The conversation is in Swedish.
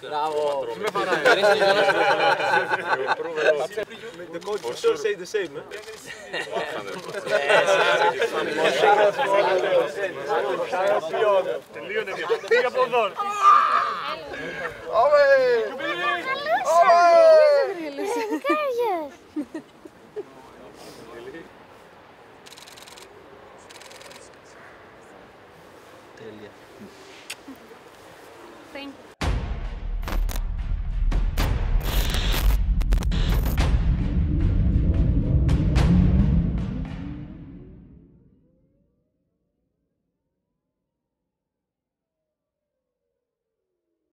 Bravo! Come farai? The!